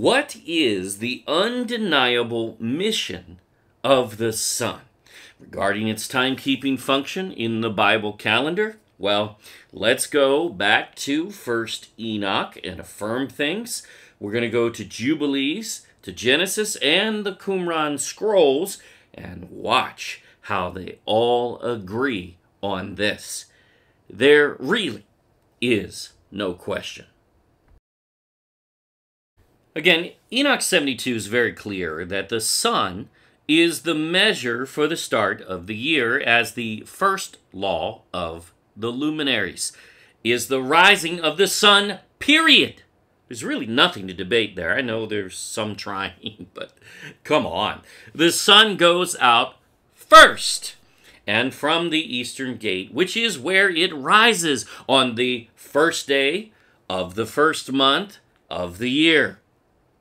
What is the undeniable mission of the sun? Regarding its timekeeping function in the Bible calendar, well, let's go back to First Enoch and affirm things. We're going to go to Jubilees, to Genesis, and the Qumran Scrolls, and watch how they all agree on this. There really is no question. Again, Enoch 72 is very clear that the sun is the measure for the start of the year as the first law of the luminaries is the rising of the sun, period. There's really nothing to debate there. I know there's some trying, but come on. The sun goes out first and from the eastern gate, which is where it rises on the first day of the first month of the year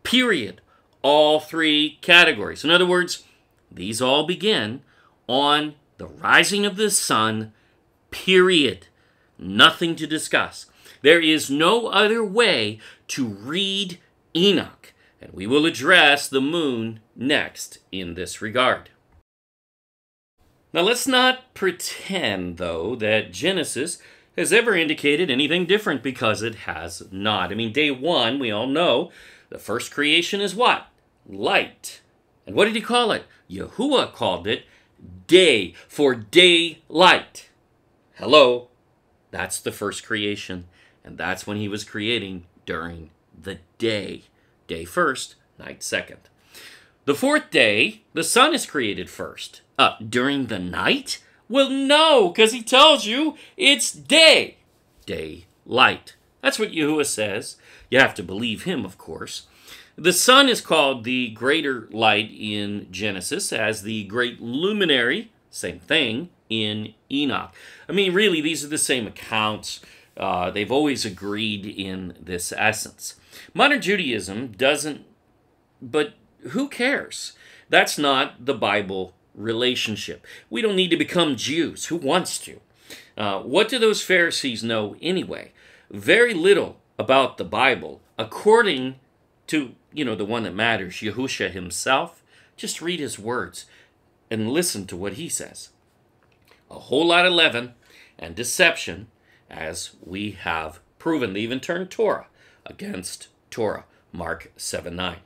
period. All three categories. In other words, these all begin on the rising of the sun, period. Nothing to discuss. There is no other way to read Enoch, and we will address the moon next in this regard. Now, let's not pretend, though, that Genesis has ever indicated anything different because it has not. I mean, day one, we all know, the first creation is what? Light. And what did he call it? Yahuwah called it day, for daylight. Hello. That's the first creation. And that's when he was creating during the day. Day first, night second. The fourth day, the sun is created first. Uh, during the night? Well, no, because he tells you it's day. Daylight. That's what Yahuwah says. You have to believe him, of course. The sun is called the greater light in Genesis as the great luminary, same thing, in Enoch. I mean, really, these are the same accounts. Uh, they've always agreed in this essence. Modern Judaism doesn't, but who cares? That's not the Bible relationship. We don't need to become Jews. Who wants to? Uh, what do those Pharisees know anyway? Very little about the Bible, according to, you know, the one that matters, Yahusha himself. Just read his words and listen to what he says. A whole lot of leaven and deception, as we have proven. They even turned Torah against Torah. Mark 7 9.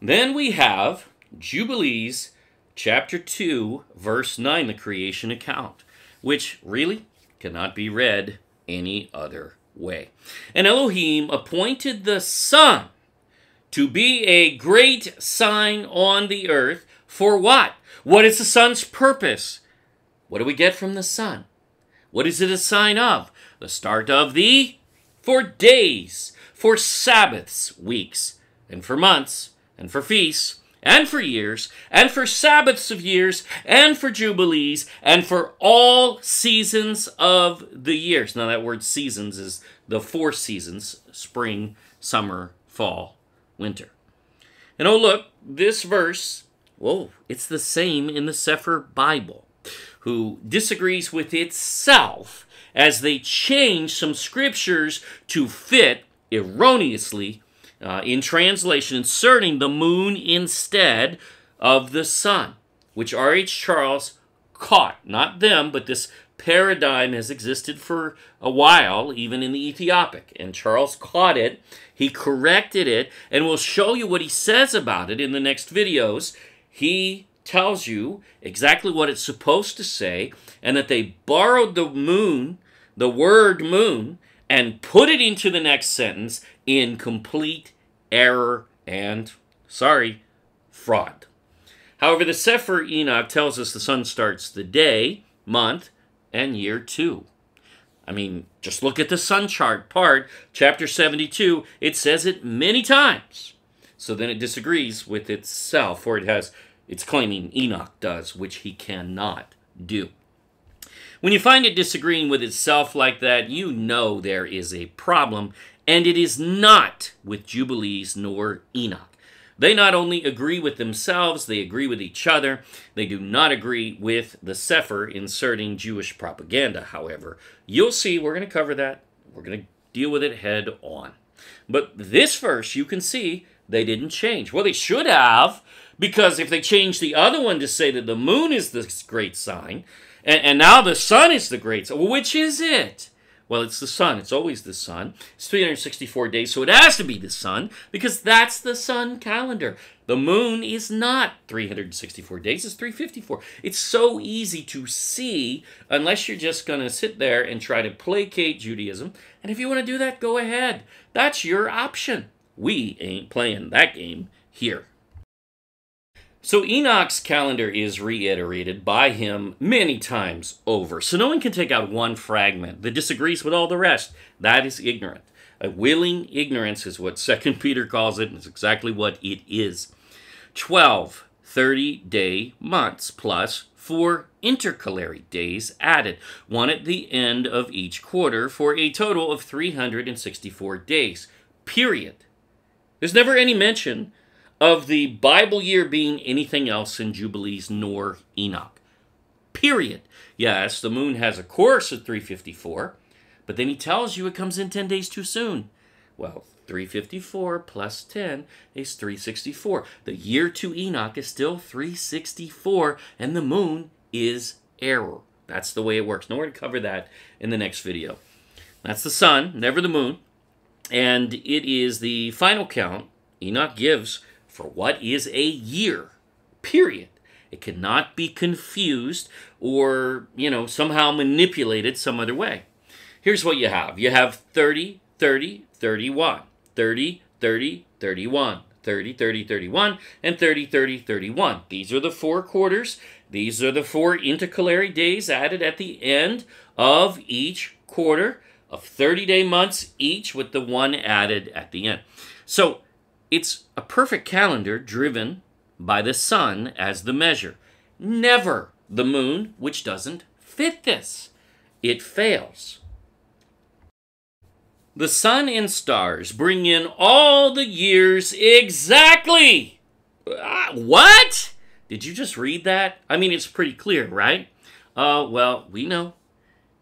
Then we have Jubilees chapter 2, verse 9, the creation account, which really cannot be read any other way. And Elohim appointed the sun to be a great sign on the earth for what? What is the sun's purpose? What do we get from the sun? What is it a sign of? The start of the for days, for Sabbaths, weeks, and for months, and for feasts, and for years, and for Sabbaths of years, and for jubilees, and for all seasons of the years. Now, that word seasons is the four seasons spring, summer, fall, winter. And oh, look, this verse, whoa, it's the same in the Cepher Bible, who disagrees with itself as they change some scriptures to fit erroneously uh, in translation, inserting the moon instead of the sun, which R.H. Charles caught. Not them, but this paradigm has existed for a while, even in the Ethiopic. And Charles caught it, he corrected it, and we'll show you what he says about it in the next videos. He tells you exactly what it's supposed to say, and that they borrowed the moon, the word moon, and put it into the next sentence in complete error and, sorry, fraud. However, the Cepher Enoch tells us the sun starts the day, month, and year two. I mean, just look at the sun chart part, chapter 72. It says it many times. So then it disagrees with itself, or it has, it's claiming Enoch does, which he cannot do. When you find it disagreeing with itself like that, you know there is a problem, and it is not with Jubilees nor Enoch. They not only agree with themselves, they agree with each other. They do not agree with the Cepher inserting Jewish propaganda, however. You'll see, we're going to cover that. We're going to deal with it head on. But this verse, you can see they didn't change. Well, they should have, because if they changed the other one to say that the moon is the great sign, and, and now the sun is the great sign, which is it? Well, it's the sun. It's always the sun. It's 364 days, so it has to be the sun because that's the sun calendar. The moon is not 364 days, it's 354. It's so easy to see unless you're just going to sit there and try to placate Judaism. And if you want to do that, go ahead. That's your option. We ain't playing that game here. So Enoch's calendar is reiterated by him many times over. So no one can take out one fragment that disagrees with all the rest. That is ignorant. A willing ignorance is what Second Peter calls it, and it's exactly what it is. 12 30-day months plus four intercalary days added, one at the end of each quarter, for a total of 364 days. Period. There's never any mention of the Bible year being anything else in Jubilees nor Enoch. Period. Yes, the moon has a course at 354, but then he tells you it comes in 10 days too soon. Well, 354 plus 10 is 364. The year to Enoch is still 364, and the moon is error. That's the way it works. Now we're going to cover that in the next video. That's the sun, never the moon. And it is the final count Enoch gives for what is a year, period. It cannot be confused or, you know, somehow manipulated some other way. Here's what you have. You have 30, 30, 31, 30, 30, 31, 30, 30, 31, and 30, 30, 31. These are the four quarters. These are the four intercalary days added at the end of each quarter of 30 day months each with the one added at the end. So it's a perfect calendar driven by the sun as the measure. Never the moon, which doesn't fit this. It fails. The sun and stars bring in all the years exactly. Uh, what? Did you just read that? I mean, it's pretty clear, right? Uh, well, we know.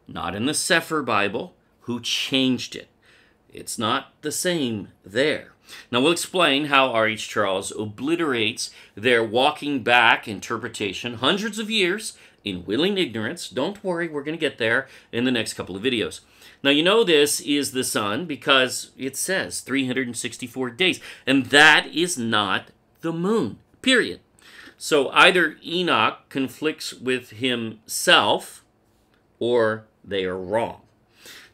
Not in the Cepher Bible. Who changed it? It's not the same there. Now, we'll explain how R.H. Charles obliterates their walking back interpretation hundreds of years in willing ignorance. Don't worry, we're going to get there in the next couple of videos. Now, you know this is the sun because it says 364 days, and that is not the moon, period. So either Enoch conflicts with himself or they are wrong.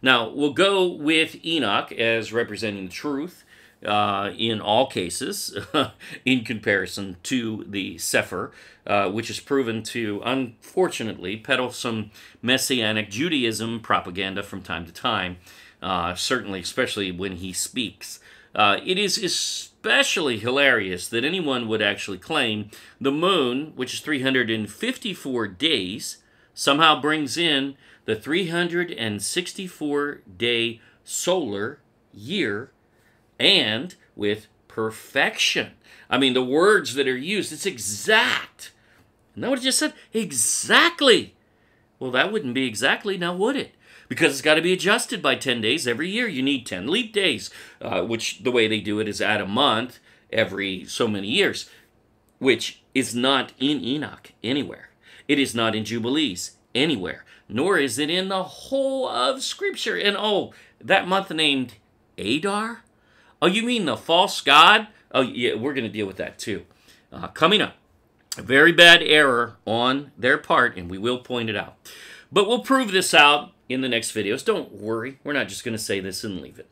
Now, we'll go with Enoch as representing the truth uh, in all cases in comparison to the Cepher, uh, which is proven to, unfortunately, peddle some Messianic Judaism propaganda from time to time, uh, certainly, especially when he speaks. Uh, it is especially hilarious that anyone would actually claim the moon, which is 354 days, somehow brings in the 364 day solar year and with perfection. I mean, the words that are used, it's exact. Isn't that what it just said? Exactly. Well, that wouldn't be exactly, now would it? Because it's got to be adjusted by 10 days every year. You need 10 leap days, uh, which the way they do it is add a month every so many years, which is not in Enoch anywhere. It is not in Jubilees anywhere, nor is it in the whole of Scripture. And oh, that month named Adar? Oh, you mean the false god? Oh, yeah, we're going to deal with that too. Uh, coming up, a very bad error on their part, and we will point it out. But we'll prove this out in the next videos. Don't worry, we're not just going to say this and leave it.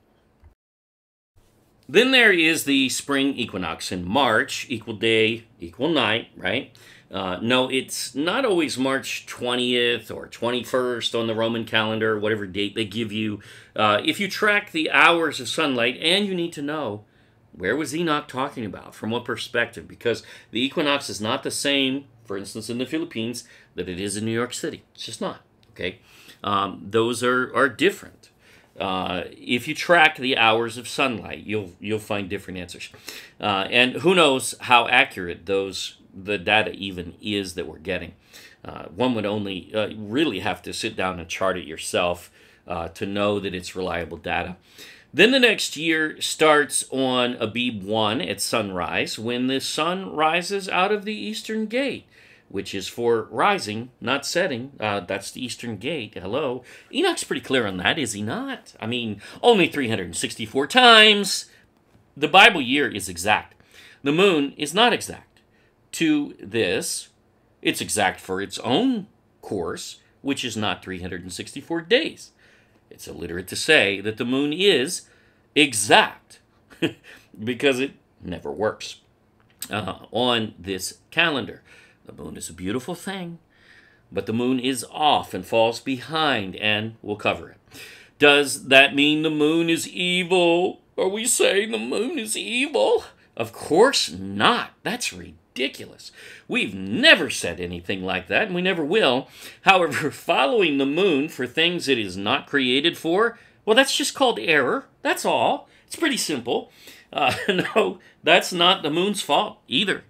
Then there is the spring equinox in March, equal day, equal night, right? Uh, no, it's not always March 20th or 21st on the Roman calendar, whatever date they give you. Uh, if you track the hours of sunlight, and you need to know where was Enoch talking about, from what perspective, because the equinox is not the same, for instance, in the Philippines, that it is in New York City. It's just not. Okay, um, those are are different. Uh, if you track the hours of sunlight, you'll you'll find different answers, uh, and who knows how accurate those the data even is that we're getting. Uh, one would only uh, really have to sit down and chart it yourself uh, to know that it's reliable data. Then the next year starts on Abib 1 at sunrise when the sun rises out of the eastern gate, which is for rising, not setting. Uh, that's the eastern gate. Hello. Enoch's pretty clear on that, is he not? I mean, only 364 times. The Bible year is exact. The moon is not exact. To this, it's exact for its own course, which is not 364 days. It's illiterate to say that the moon is exact because it never works uh, on this calendar. The moon is a beautiful thing, but the moon is off and falls behind, and we'll cover it. Does that mean the moon is evil? Are we saying the moon is evil? Of course not. That's ridiculous ridiculous. We've never said anything like that, and we never will. However, following the moon for things it is not created for, well, that's just called error. That's all. It's pretty simple. Uh, no, that's not the moon's fault either.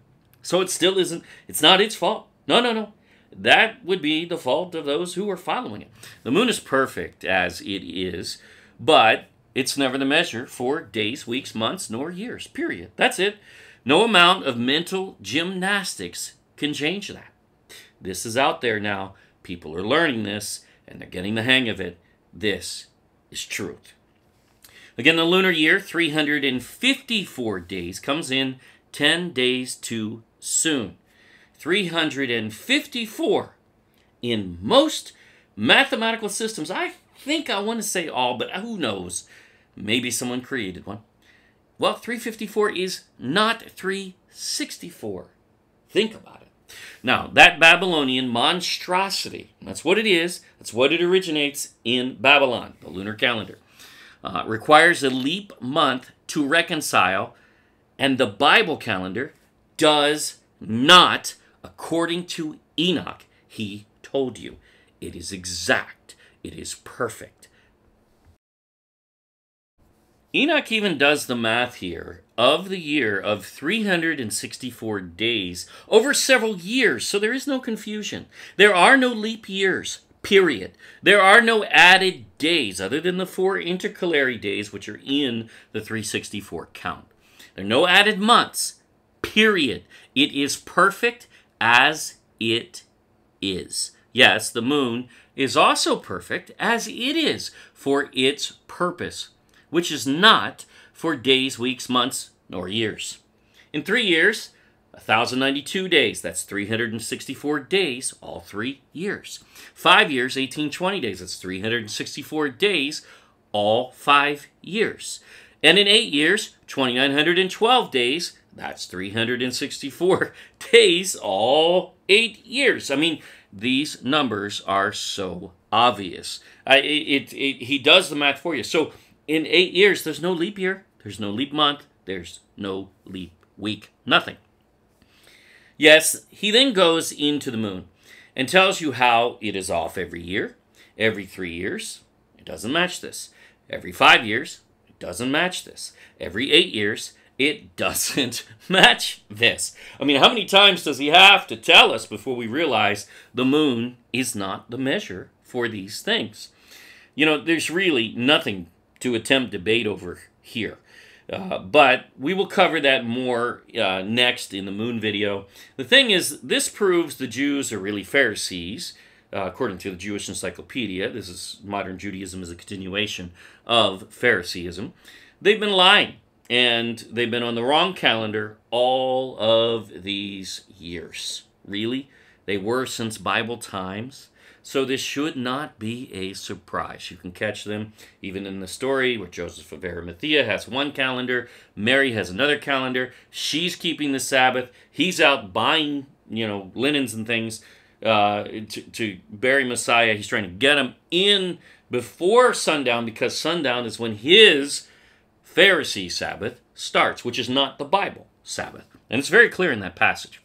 So it still isn't, it's not its fault. No, no, no. That would be the fault of those who are following it. The moon is perfect as it is, but it's never the measure for days, weeks, months, nor years. Period. That's it. No amount of mental gymnastics can change that. This is out there now. People are learning this and they're getting the hang of it. This is truth. Again, the lunar year, 354 days, comes in 10 days too soon. 354 in most mathematical systems. I think I want to say all, but who knows? Maybe someone created one. Well, 354 is not 364. Think about it. Now, that Babylonian monstrosity, that's what it is, that's what it originates in Babylon, the lunar calendar, uh, requires a leap month to reconcile, and the Bible calendar does not, according to Enoch. He told you it is exact, it is perfect. Enoch even does the math here of the year of 364 days over several years, so there is no confusion. There are no leap years, period. There are no added days other than the four intercalary days, which are in the 364 count. There are no added months, period. It is perfect as it is. Yes, the moon is also perfect as it is for its purpose which is not for days, weeks, months, nor years. In three years, 1,092 days, that's 364 days, all three years. Five years, 1820 days, that's 364 days, all five years. And in eight years, 2,912 days, that's 364 days, all eight years. I mean, these numbers are so obvious. it, it, it, he does the math for you. So in eight years, there's no leap year, there's no leap month, there's no leap week, nothing. Yes, he then goes into the moon and tells you how it is off every year, every three years, it doesn't match this. Every five years, it doesn't match this. Every eight years, it doesn't match this. I mean, how many times does he have to tell us before we realize the moon is not the measure for these things? You know, there's really nothing to attempt debate over here. Uh, but we will cover that more uh, next in the moon video. The thing is, this proves the Jews are really Pharisees, uh, according to the Jewish Encyclopedia. This is modern Judaism is a continuation of Phariseeism. They've been lying, and they've been on the wrong calendar all of these years. Really? They were since Bible times. So this should not be a surprise. You can catch them even in the story where Joseph of Arimathea has one calendar, Mary has another calendar. She's keeping the Sabbath. He's out buying, you know, linens and things uh, to, to bury Messiah. He's trying to get him in before sundown because sundown is when his Pharisee Sabbath starts, which is not the Bible Sabbath. And it's very clear in that passage.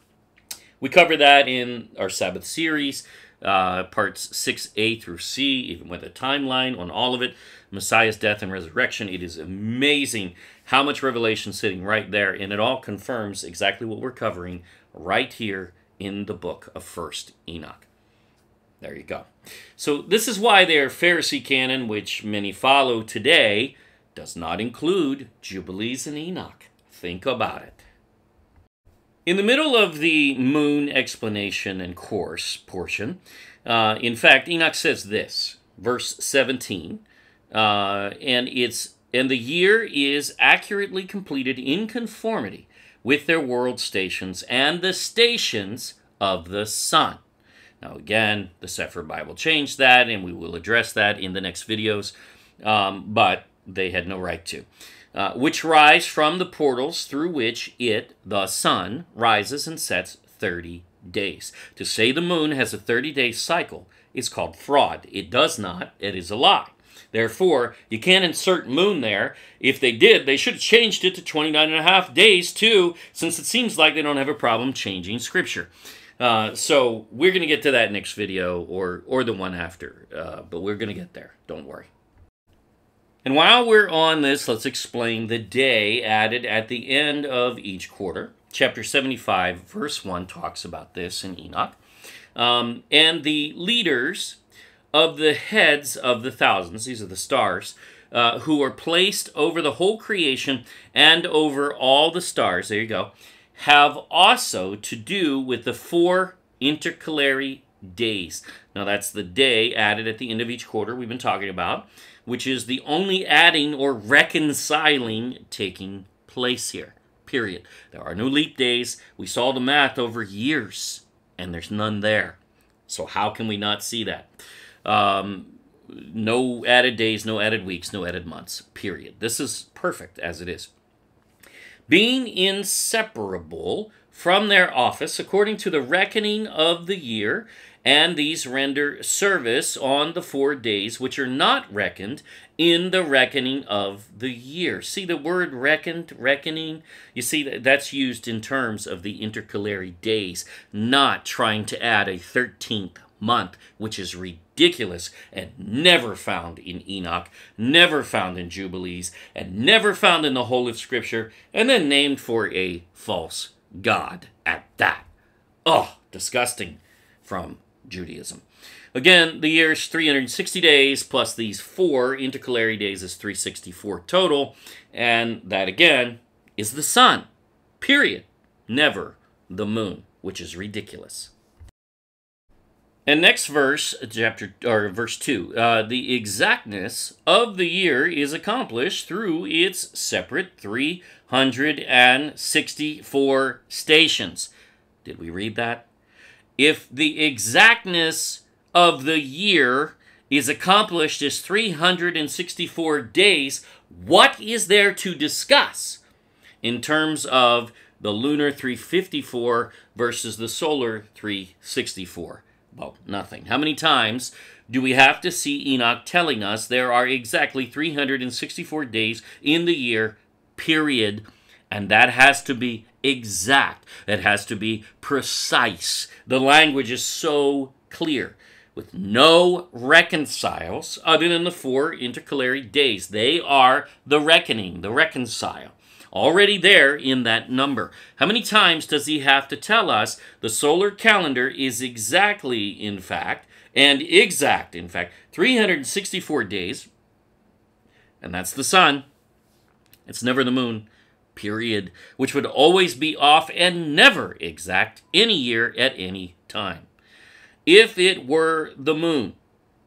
We cover that in our Sabbath series uh, parts 6a through c, even with a timeline on all of it. Messiah's death and resurrection. It is amazing how much revelation sitting right there, and it all confirms exactly what we're covering right here in the book of First Enoch. There you go. So this is why their Pharisee canon, which many follow today, does not include Jubilees and Enoch. Think about it. In the middle of the moon explanation and course portion, uh, in fact, Enoch says this, verse 17, uh, and it's and the year is accurately completed in conformity with their world stations and the stations of the sun. Now, again, the Cepher Bible changed that, and we will address that in the next videos, um, but they had no right to. Uh, which rise from the portals through which it, the sun, rises and sets 30 days. To say the moon has a 30 day cycle is called fraud. It does not, it is a lie. Therefore, you can't insert moon there. If they did, they should have changed it to 29 and a half days too, since it seems like they don't have a problem changing scripture. Uh, so we're going to get to that next video or, or the one after, uh, but we're going to get there. Don't worry. And while we're on this, let's explain the day added at the end of each quarter. Chapter 75, verse 1 talks about this in Enoch. Um, and the leaders of the heads of the thousands, these are the stars, uh, who are placed over the whole creation and over all the stars, there you go, have also to do with the four intercalary days. Now, that's the day added at the end of each quarter we've been talking about, which is the only adding or reconciling taking place here. Period. There are no leap days. We saw the math over years, and there's none there. So, how can we not see that? Um, no added days, no added weeks, no added months, period. This is perfect as it is. Being inseparable from their office according to the reckoning of the year, and these render service on the four days which are not reckoned in the reckoning of the year. See the word reckoned, reckoning? You see that that's used in terms of the intercalary days, not trying to add a 13th month, which is ridiculous and never found in Enoch, never found in Jubilees, and never found in the whole of Scripture, and then named for a false god at that. Oh, disgusting from Judaism. Again, the year is 360 days, plus these four intercalary days is 364 total, and that again is the sun. Period. Never the moon, which is ridiculous. And next verse, chapter or verse two, uh, the exactness of the year is accomplished through its separate three hundred and sixty-four stations. Did we read that? If the exactness of the year is accomplished as 364 days, what is there to discuss in terms of the lunar 354 versus the solar 364? Well, nothing. How many times do we have to see Enoch telling us there are exactly 364 days in the year, period? And that has to be exact. It has to be precise. The language is so clear with no reconciles other than the four intercalary days. They are the reckoning, the reconcile already there in that number. How many times does he have to tell us the solar calendar is exactly, in fact, and exact, in fact, 364 days, and that's the sun. It's never the moon, period, which would always be off and never exact any year at any time. If it were the moon,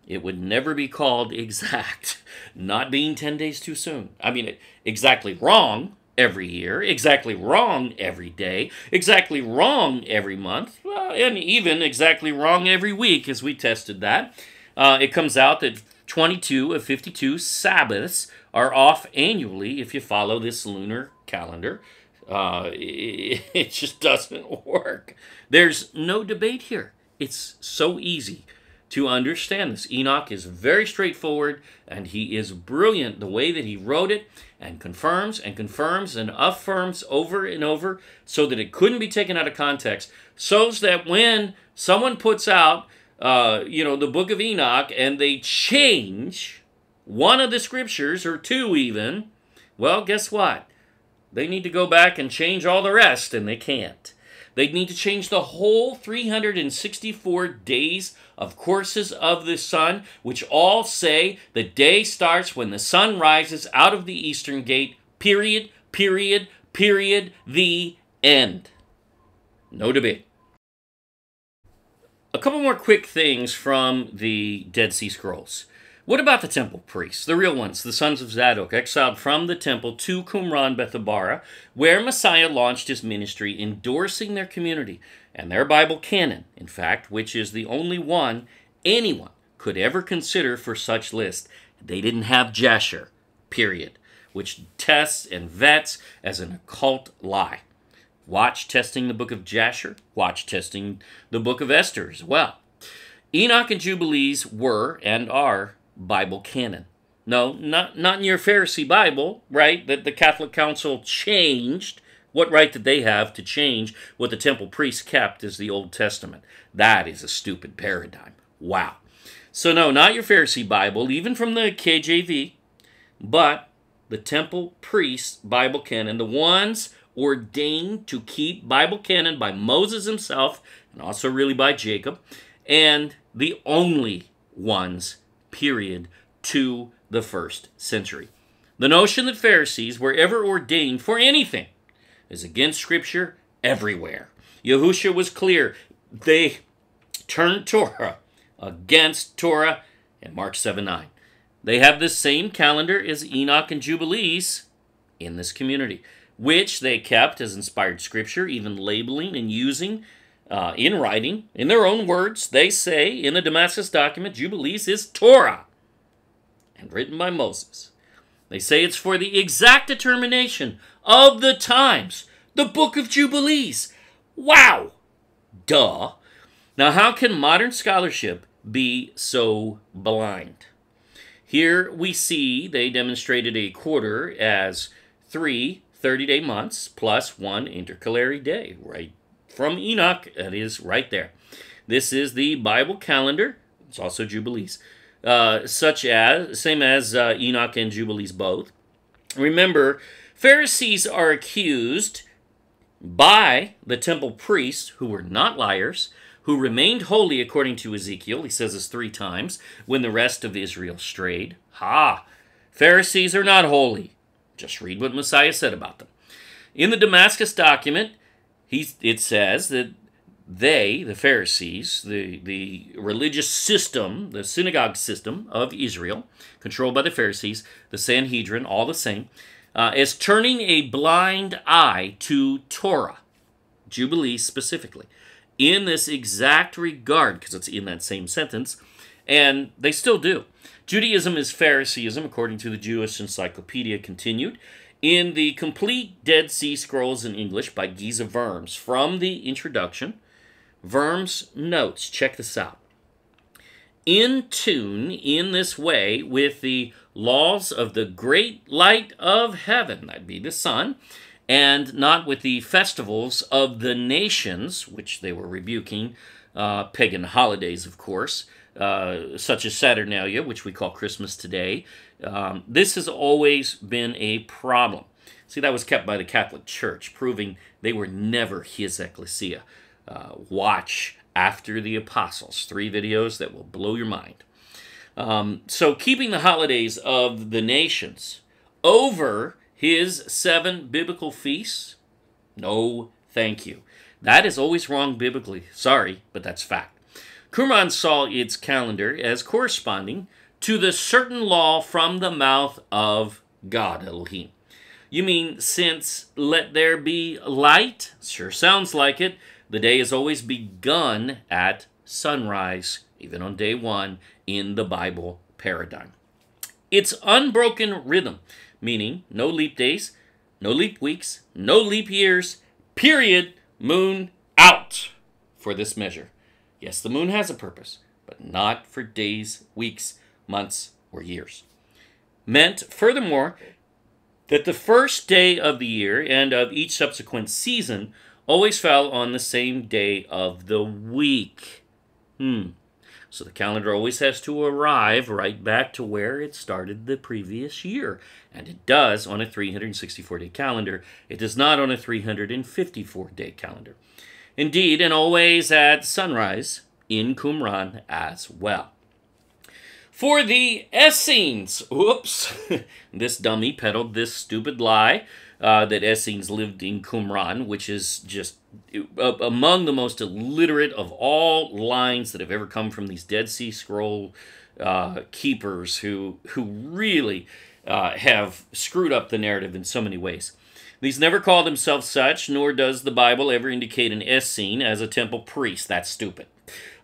it would never be called exact, not being 10 days too soon. I mean, exactly wrong, every year, exactly wrong every day, exactly wrong every month, and even exactly wrong every week as we tested that. Uh, it comes out that 22 of 52 Sabbaths are off annually if you follow this lunar calendar. Uh, it, it just doesn't work. There's no debate here. It's so easy to understand this. Enoch is very straightforward and he is brilliant the way that he wrote it and confirms and confirms and affirms over and over so that it couldn't be taken out of context. So that when someone puts out, uh, you know, the book of Enoch and they change one of the scriptures or two even, well, guess what? They need to go back and change all the rest and they can't. They'd need to change the whole 364 days of courses of the sun, which all say the day starts when the sun rises out of the eastern gate, period, period, period, the end. No debate. A couple more quick things from the Dead Sea Scrolls. What about the temple priests, the real ones, the sons of Zadok, exiled from the temple to Qumran Bethabara, where Messiah launched his ministry, endorsing their community and their Bible canon, in fact, which is the only one anyone could ever consider for such list. They didn't have Jasher, period, which tests and vets as an occult lie. Watch testing the book of Jasher, watch testing the book of Esther as well. Enoch and Jubilees were and are Bible canon. No, not, not in your Pharisee Bible, right? That the Catholic Council changed. What right did they have to change what the temple priests kept as the Old Testament? That is a stupid paradigm. Wow. So, no, not your Pharisee Bible, even from the KJV, but the temple priests Bible canon, the ones ordained to keep Bible canon by Moses himself, and also really by Jacob, and the only ones period to the first century. The notion that Pharisees were ever ordained for anything is against Scripture everywhere. Yahusha was clear. They turned Torah against Torah in Mark 7 9. They have the same calendar as Enoch and Jubilees in this community, which they kept as inspired Scripture, even labeling and using uh, in writing, in their own words, they say in the Damascus document, Jubilees is Torah and written by Moses. They say it's for the exact determination of the times, the book of Jubilees. Wow! Duh. Now, how can modern scholarship be so blind? Here we see they demonstrated a quarter as three 30 day months plus one intercalary day, right from Enoch. It is right there. This is the Bible calendar. It's also Jubilees, uh, such as, same as uh, Enoch and Jubilees both. Remember, Pharisees are accused by the temple priests, who were not liars, who remained holy according to Ezekiel. He says this three times when the rest of Israel strayed. Ha! Pharisees are not holy. Just read what Messiah said about them. In the Damascus document, he, it says that they, the Pharisees, the, the religious system, the synagogue system of Israel, controlled by the Pharisees, the Sanhedrin, all the same, uh, is turning a blind eye to Torah, Jubilee specifically, in this exact regard, because it's in that same sentence, and they still do. Judaism is Phariseeism, according to the Jewish Encyclopedia, continued in the complete Dead Sea Scrolls in English by Geza Vermes. From the introduction, Vermes notes, check this out. In tune in this way with the laws of the great light of heaven, that'd be the sun, and not with the festivals of the nations, which they were rebuking, uh, pagan holidays, of course, uh, such as Saturnalia, which we call Christmas today. Um, this has always been a problem. See, that was kept by the Catholic Church, proving they were never his ecclesia. Uh, watch After the Apostles, three videos that will blow your mind. Um, so, keeping the holidays of the nations over his seven biblical feasts? No, thank you. That is always wrong biblically. Sorry, but that's fact. Qumran saw its calendar as corresponding to the certain law from the mouth of God, Elohim. You mean since let there be light? Sure sounds like it. The day has always begun at sunrise, even on day one in the Bible paradigm. It's unbroken rhythm, meaning no leap days, no leap weeks, no leap years, period, moon out for this measure. Yes, the moon has a purpose, but not for days, weeks, months, or years. Meant, furthermore, that the first day of the year and of each subsequent season always fell on the same day of the week. Hmm. So the calendar always has to arrive right back to where it started the previous year. And it does on a 364 day calendar. It does not on a 354 day calendar. Indeed, and always at sunrise in Qumran as well. For the Essenes, oops, this dummy peddled this stupid lie uh, that Essenes lived in Qumran, which is just uh, among the most illiterate of all lines that have ever come from these Dead Sea Scroll uh, keepers who, who really uh, have screwed up the narrative in so many ways. These never call themselves such, nor does the Bible ever indicate an Essene as a temple priest. That's stupid.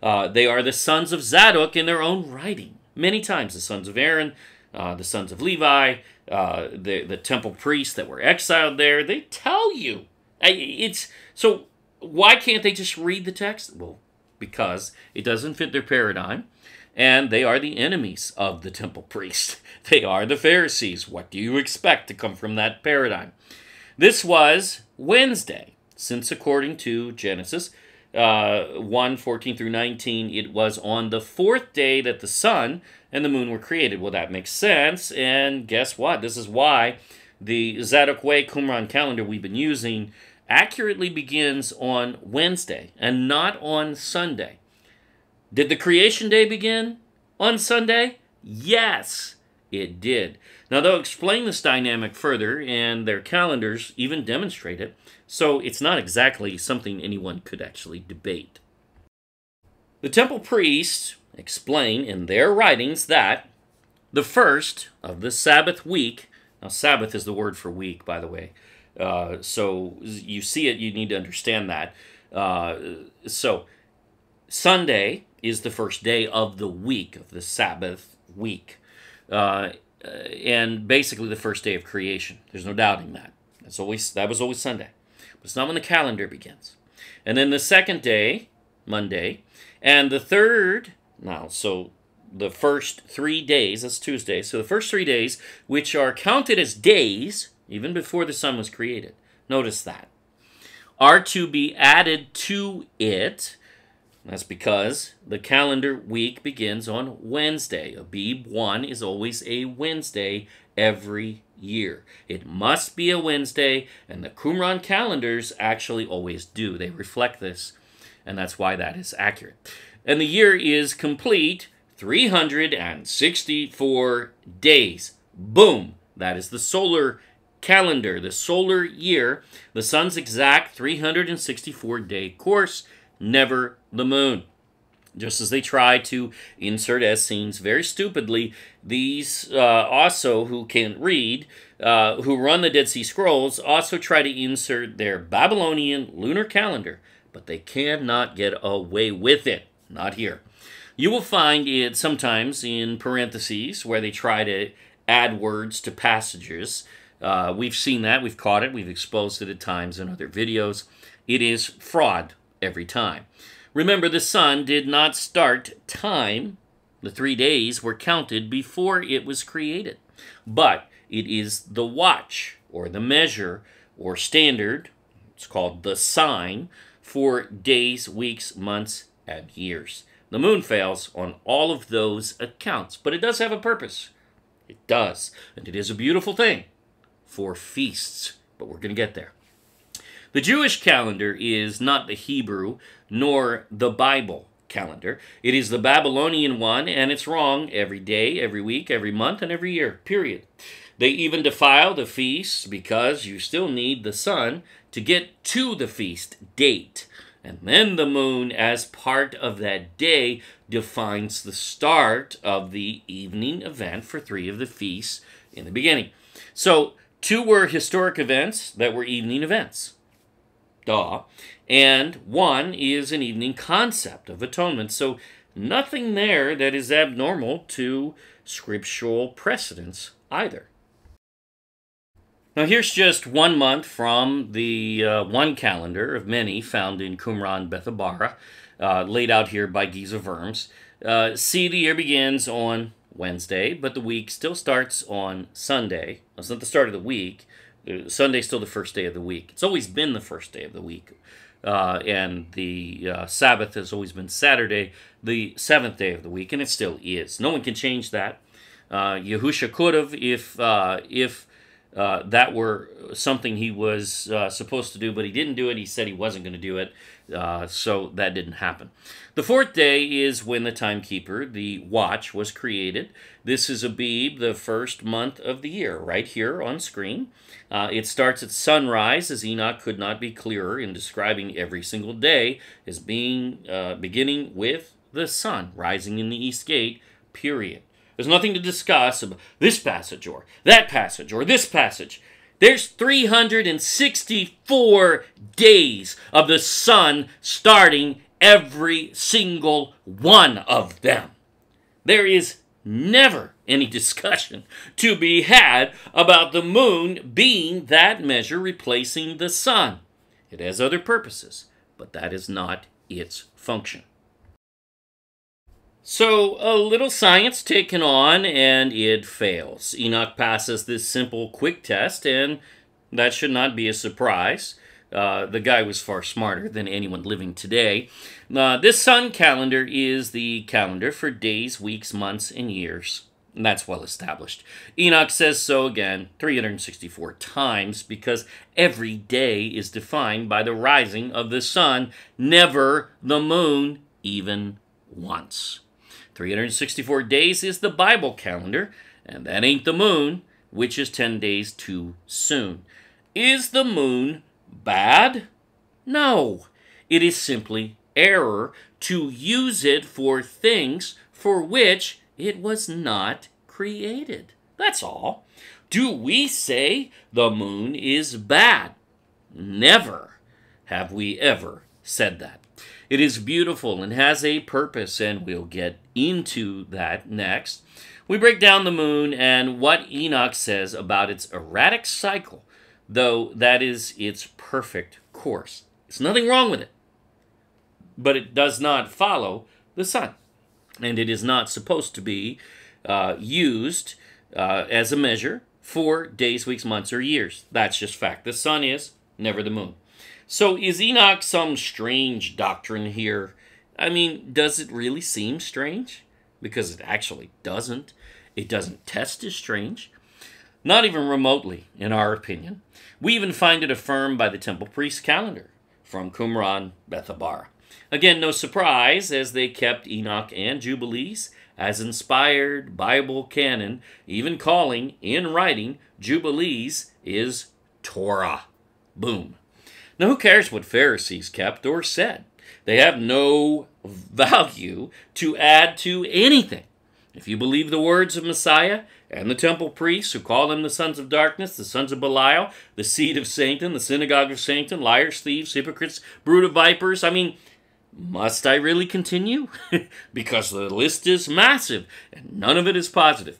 Uh, they are the sons of Zadok in their own writing. Many times, the sons of Aaron, uh, the sons of Levi, uh, the the temple priests that were exiled there. They tell you it's so. Why can't they just read the text? Well, because it doesn't fit their paradigm, and they are the enemies of the temple priest. They are the Pharisees. What do you expect to come from that paradigm? This was Wednesday, since according to Genesis uh, 1 14 through 19, it was on the fourth day that the sun and the moon were created. Well, that makes sense. And guess what? This is why the Zadok Way Qumran calendar we've been using accurately begins on Wednesday and not on Sunday. Did the creation day begin on Sunday? Yes, it did. Now, they'll explain this dynamic further, and their calendars even demonstrate it. So it's not exactly something anyone could actually debate. The temple priests explain in their writings that the first of the Sabbath week, now Sabbath is the word for week, by the way, uh, so you see it, you need to understand that. Uh, so Sunday is the first day of the week, of the Sabbath week. Uh, and basically the first day of creation. There's no doubting that. That's always that was always Sunday. But it's not when the calendar begins. And then the second day, Monday, and the third, now, so the first three days, that's Tuesday, so the first three days, which are counted as days, even before the sun was created, notice that, are to be added to it. That's because the calendar week begins on Wednesday. Abib 1 is always a Wednesday every year. It must be a Wednesday, and the Qumran calendars actually always do. They reflect this, and that's why that is accurate. And the year is complete 364 days. Boom! That is the solar calendar, the solar year, the sun's exact 364 day course, never the moon just as they try to insert Essenes very stupidly. These uh, also, who can't read, uh, who run the Dead Sea Scrolls, also try to insert their Babylonian lunar calendar, but they cannot get away with it. Not here. You will find it sometimes in parentheses where they try to add words to passages. Uh, we've seen that, we've caught it, we've exposed it at times in other videos. It is fraud every time. Remember, the sun did not start time. The three days were counted before it was created. But it is the watch, or the measure, or standard, it's called the sign, for days, weeks, months, and years. The moon fails on all of those accounts, but it does have a purpose. It does, and it is a beautiful thing for feasts, but we're going to get there. The Jewish calendar is not the Hebrew nor the Bible calendar. It is the Babylonian one, and it's wrong every day, every week, every month, and every year, period. They even defile the feasts because you still need the sun to get to the feast date. And then the moon, as part of that day, defines the start of the evening event for three of the feasts in the beginning. So, two were historic events that were evening events duh. And one is an evening concept of atonement. So nothing there that is abnormal to scriptural precedents either. Now, here's just one month from the uh, one calendar of many found in Qumran Bethabara, uh, laid out here by Geza Vermes. Uh, see, the year begins on Wednesday, but the week still starts on Sunday. It's not the start of the week. Sunday's still the first day of the week. It's always been the first day of the week. Uh, and the uh, Sabbath has always been Saturday, the seventh day of the week, and it still is. No one can change that. Uh, Yahusha could have if uh, if uh, that were something he was uh, supposed to do, but he didn't do it. He said he wasn't going to do it, uh, so that didn't happen. The fourth day is when the timekeeper, the watch, was created. This is Abib, the first month of the year, right here on screen. Uh, it starts at sunrise, as Enoch could not be clearer in describing every single day as being uh, beginning with the sun rising in the east gate, period. There's nothing to discuss about this passage or that passage or this passage. There's 364 days of the sun starting every single one of them. There is never any discussion to be had about the moon being that measure replacing the sun. It has other purposes, but that is not its function. So, a little science taken on, and it fails. Enoch passes this simple quick test, and that should not be a surprise. Uh, the guy was far smarter than anyone living today. Uh, this sun calendar is the calendar for days, weeks, months, and years. And that's well established. Enoch says so again 364 times because every day is defined by the rising of the sun, never the moon, even once. 364 days is the Bible calendar, and that ain't the moon, which is 10 days too soon. Is the moon bad? No. It is simply error to use it for things for which it was not created. That's all. Do we say the moon is bad? Never have we ever said that. It is beautiful and has a purpose, and we'll get into that next. We break down the moon and what Enoch says about its erratic cycle, though that is its perfect course. There's nothing wrong with it, but it does not follow the sun, and it is not supposed to be uh, used uh, as a measure for days, weeks, months, or years. That's just fact. The sun is, never the moon. So is Enoch some strange doctrine here? I mean, does it really seem strange? Because it actually doesn't. It doesn't test as strange. Not even remotely, in our opinion. We even find it affirmed by the temple priest calendar from Qumran Bethabara. Again, no surprise, as they kept Enoch and Jubilees as inspired Bible canon, even calling, in writing, Jubilees is Torah. Boom. Now, who cares what Pharisees kept or said? They have no value to add to anything. If you believe the words of Messiah and the temple priests who call them the sons of darkness, the sons of Belial, the seed of Satan, the synagogue of Satan, liars, thieves, hypocrites, brood of vipers, I mean, must I really continue? because the list is massive and none of it is positive.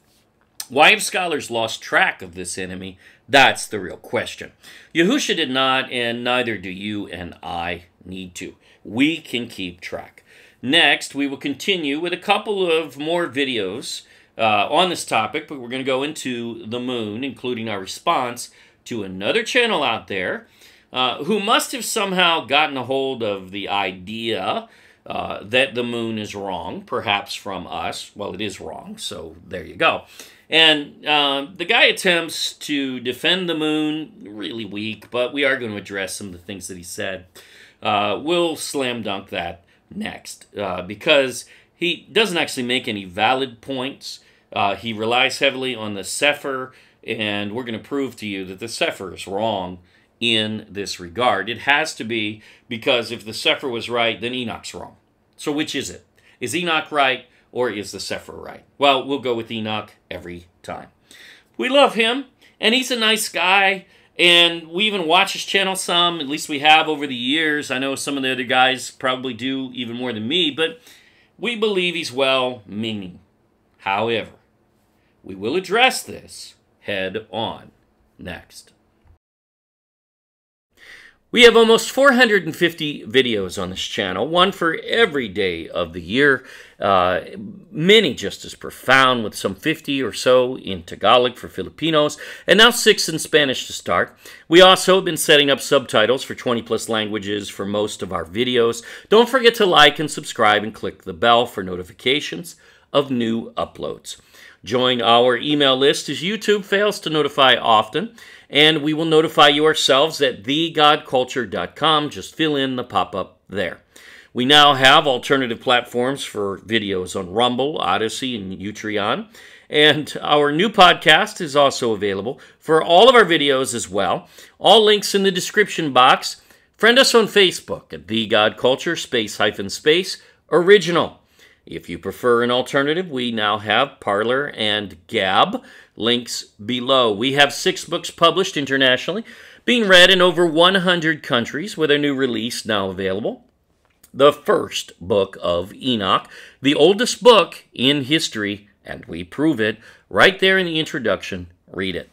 Why have scholars lost track of this enemy? That's the real question. Yahusha did not, and neither do you and I need to. We can keep track. Next, we will continue with a couple of more videos uh, on this topic, but we're going to go into the moon, including our response to another channel out there uh, who must have somehow gotten a hold of the idea uh, that the moon is wrong, perhaps from us. Well, it is wrong, so there you go. And uh, the guy attempts to defend the moon, really weak, but we are going to address some of the things that he said. Uh, we'll slam dunk that next uh, because he doesn't actually make any valid points. Uh, he relies heavily on the Cepher, and we're going to prove to you that the Cepher is wrong in this regard. It has to be because if the Cepher was right, then Enoch's wrong. So which is it? Is Enoch right or is the Cepher right? Well, we'll go with Enoch every time. We love him, and he's a nice guy, and we even watch his channel some, at least we have over the years. I know some of the other guys probably do even more than me, but we believe he's well-meaning. However, we will address this head on next. We have almost 450 videos on this channel, one for every day of the year, uh, many just as profound, with some 50 or so in Tagalog for Filipinos, and now six in Spanish to start. We also have been setting up subtitles for 20 plus languages for most of our videos. Don't forget to like and subscribe and click the bell for notifications of new uploads. Join our email list as YouTube fails to notify often, and we will notify you ourselves at thegodculture.com. Just fill in the pop up there. We now have alternative platforms for videos on Rumble, Odysee, and Utreon. And our new podcast is also available for all of our videos as well. All links in the description box. Friend us on Facebook at The God Culture, space hyphen space, original. If you prefer an alternative, we now have Parler and Gab. Links below. We have six books published internationally, being read in over 100 countries, with a new release now available. The first book of Enoch, the oldest book in history and we prove it right there in the introduction. Read it.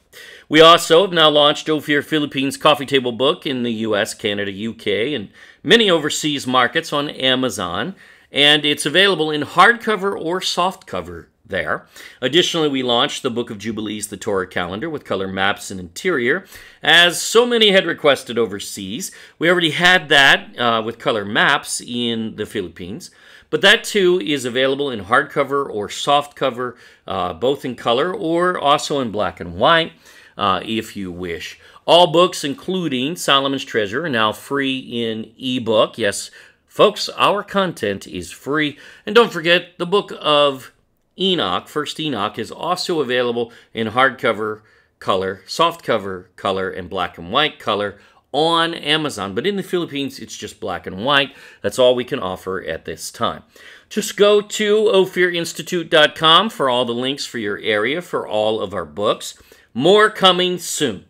We also have now launched Ophir Philippines Coffee Table Book in the US, Canada, UK, and many overseas markets on Amazon, and it's available in hardcover or softcover there. Additionally, we launched the Book of Jubilees, the Torah calendar, with color maps and interior. As so many had requested overseas, we already had that uh, with color maps in the Philippines. But that too is available in hardcover or softcover, uh, both in color or also in black and white, uh, if you wish. All books, including Solomon's Treasure, are now free in ebook. Yes, folks, our content is free. And don't forget, the book of Enoch, First Enoch, is also available in hardcover color, softcover color, and black and white color on Amazon. But in the Philippines, it's just black and white. That's all we can offer at this time. Just go to ophirinstitute.com for all the links for your area for all of our books. More coming soon.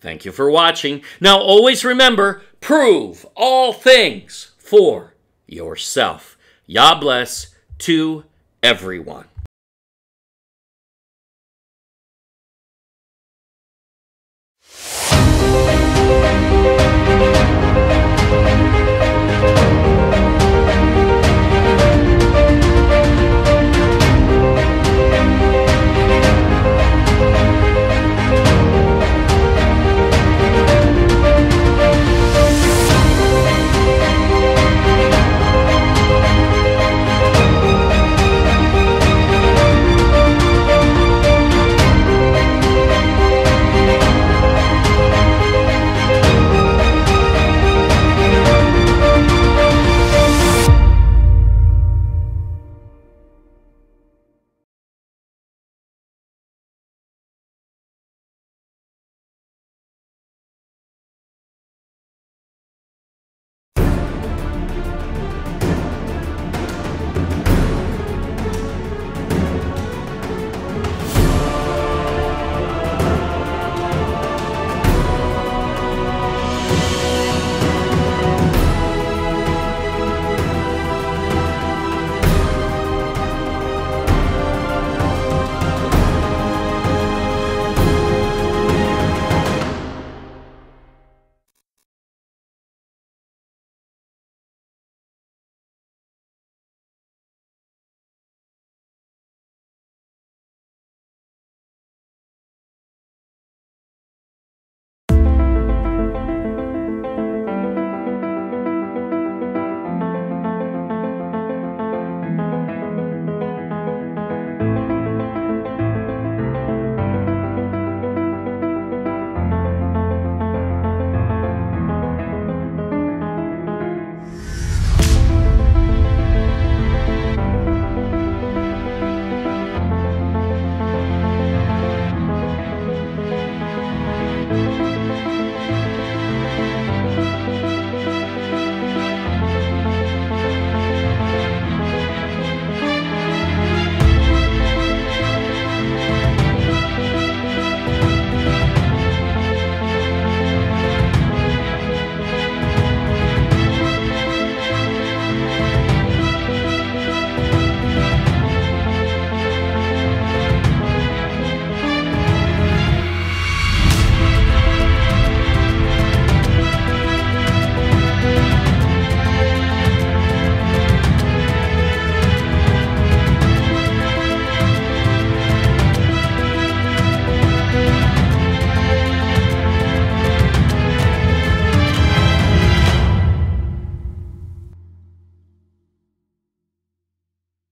Thank you for watching. Now, always remember prove all things for yourself. Yah bless to everyone.